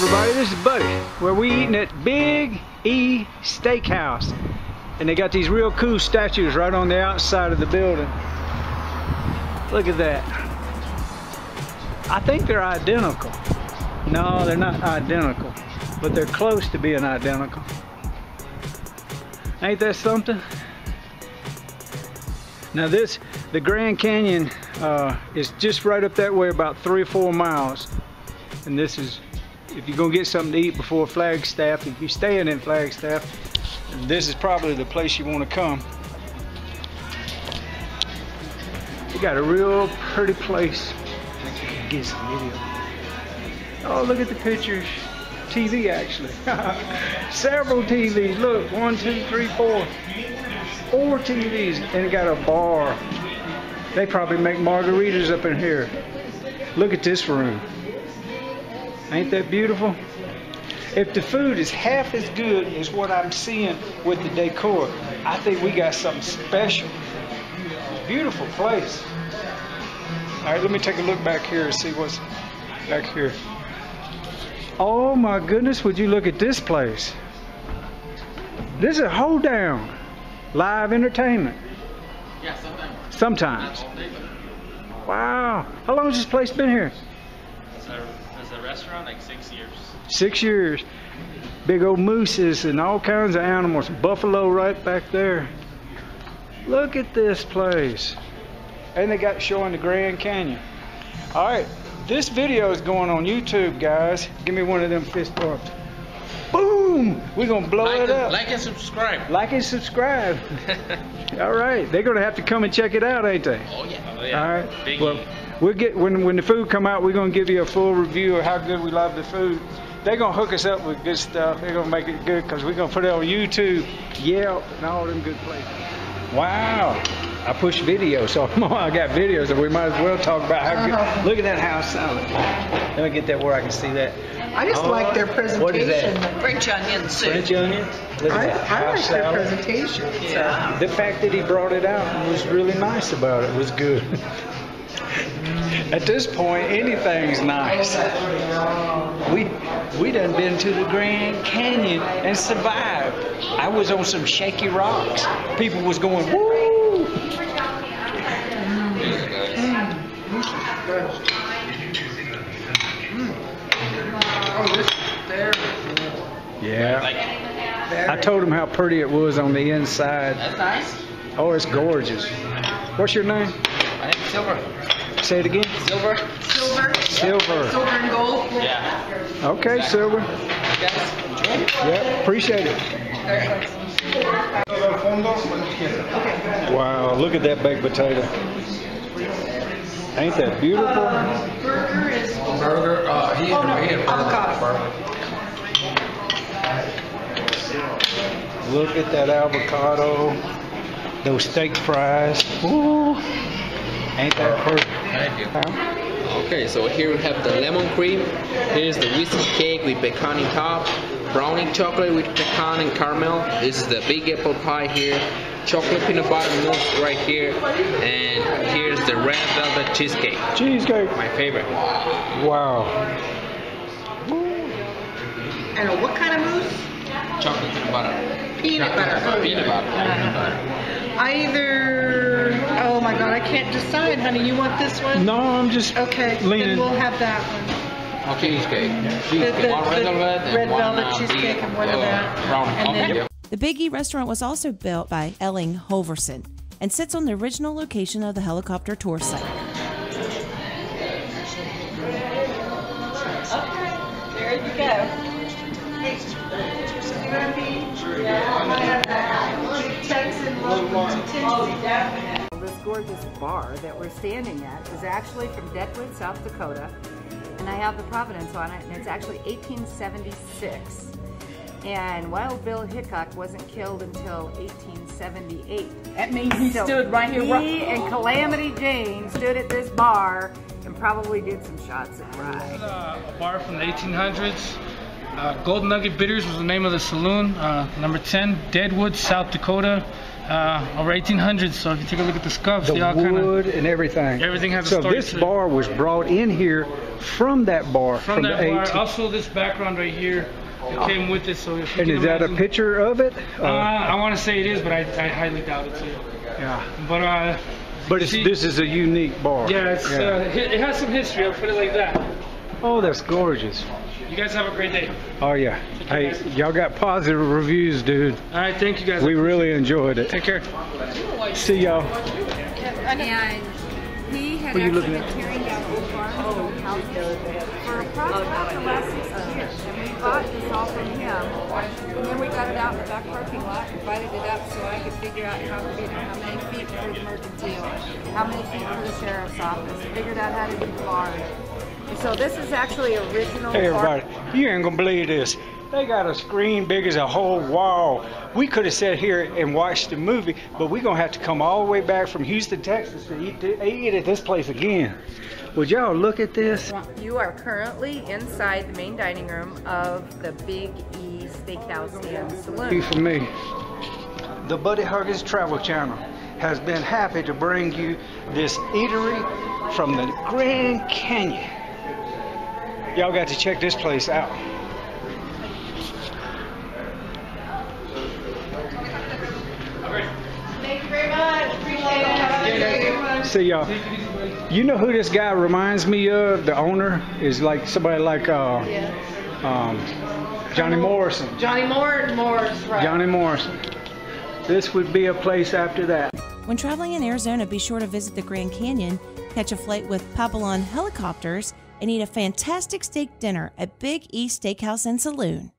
everybody, this is Buddy. Where we eating at Big E Steakhouse. And they got these real cool statues right on the outside of the building. Look at that. I think they're identical. No, they're not identical, but they're close to being identical. Ain't that something? Now this, the Grand Canyon uh, is just right up that way about three or four miles. And this is if you're gonna get something to eat before Flagstaff, if you're staying in Flagstaff, this is probably the place you wanna come. You got a real pretty place. Get some video. Oh, look at the pictures. TV actually. Several TVs. Look, one, two, three, four. Four TVs. And it got a bar. They probably make margaritas up in here. Look at this room. Ain't that beautiful? If the food is half as good as what I'm seeing with the decor, I think we got something special. Beautiful place. All right, let me take a look back here and see what's back here. Oh my goodness, would you look at this place? This is a hold down. Live entertainment. Yeah, sometimes. Sometimes. Not all day, but Wow. How long has this place been here? As a, as a restaurant, like six years. Six years. Big old mooses and all kinds of animals. Buffalo right back there. Look at this place. And they got showing the Grand Canyon. All right, this video is going on YouTube, guys. Give me one of them fist bumps. Boom! We're gonna blow like, it and, up. like and subscribe. like and subscribe. All right, they're gonna have to come and check it out, ain't they? oh yeah. Oh All right. Big well. We'll get when when the food come out, we're gonna give you a full review of how good we love the food. They're gonna hook us up with good stuff. They're gonna make it good because we're gonna put it on YouTube, Yelp, and all them good places. Wow. I push video, so I got video, so we might as well talk about how good. Uh-huh. Look at that house salad. Let me get that where I can see that. I just oh, like their Oh, What is that? presentation. French onion soup. French onions. Look at I, that I house like their salad. presentation. so. The fact that he brought it out was really nice about it. Was good. At this point, anything's nice. We we done been to the Grand Canyon and survived. I was on some shaky rocks. People was going woo. This is there. Yeah. I told him how pretty it was on the inside. that's nice. Oh, it's gorgeous. What's your name? I think silver. Say it again. Silver. Silver. Silver. Silver and gold. Yeah. Okay, Silver. Guys, enjoy. Yep, appreciate it. Wow, look at that baked potato. Ain't that beautiful? Burger is. Burger, uh, he Oh, no, he had burger. avocado. Look at that avocado. Those steak fries. Ooh. Ain't that perfect? Thank you. Okay, so here we have the lemon cream. Here's the whiskey cake with pecan on top. Brownie chocolate with pecan and caramel. This is the big apple pie here. Chocolate peanut butter mousse right here. And here's the red velvet cheesecake. Cheesecake. My favorite. Wow. And what kind of mousse? Chocolate peanut butter. Peanut butter. Peanut butter. I either. Oh my God, I can't decide, honey. You want this one? No, I'm just Okay, leaning. then we'll have that one. Cheesecake. The, Cheesecake. the, One red velvet and red velvet uh, cheesecake big, and one of uh, that. Brownie. And Okay. then- The Big E restaurant was also built by Elling Halvorson and sits on the original location of the helicopter tour site. Okay, there you go. This gorgeous bar that we're standing at is actually from Deadwood, South Dakota, and I have the Providence on it, and it's actually 1876. And Wild Bill Hickok wasn't killed until 1878. That means he So stood right here. He and Calamity Jane stood at this bar and probably did some shots at Rye. uh, a bar from the 1800s. Uh, Gold Nugget Bitters was the name of the saloon. Uh, number 10, Deadwood, South Dakota. Uh, over 1800s. So if you take a look at the scuffs, The they all kind of wood and everything. Everything has a so this to it. bar was brought in here from that bar from, the that bar. 18 Also, this background right here it came with it. So if you And can is that a picture of it? Uh, I want to say it is, but I, I highly doubt it too. yeah. But uh, But it's, see- this is a unique bar. yeah, it's, Uh, it it has some history. I'll put it like that. oh, that's gorgeous. You guys have a great day. Oh yeah. Hey, y'all got positive reviews, dude. All right, thank you guys. We really enjoyed it. Take care. See y'all. And he had What are you actually looking been at? tearing down old farms houses for approximately the last six years. And we bought this all from him. And then we got it out in the back parking lot, divided it up so I could figure out how, you know, how many feet for the mercantile, how many feet for the sheriff's office, figured out how to do the barn. And so this is actually original. Hey farm- everybody, you ain't gonna believe this. They got a screen big as a whole wall. We could have sat here and watched the movie, but we're gonna have to come all the way back from Houston, Texas to eat, to eat at this place again. Would y'all look at this? You are currently inside the main dining room of the Big E Steakhouse and Be Saloon. for me. The Buddy Huggins Travel Channel has been happy to bring you this eatery from the Grand Canyon. Y'all got to check this place out. Thank you very much. Appreciate it. Have a nice day. See y'all. You know who this guy reminds me of? The owner is like somebody like uh, um, Johnny Morrison. Johnny Moore, Moore's right. Johnny Morrison. This would be a place after that. When traveling in Arizona, be sure to visit the Grand Canyon, catch a flight with Papillon helicopters, and eat a fantastic steak dinner at Big E Steakhouse and Saloon.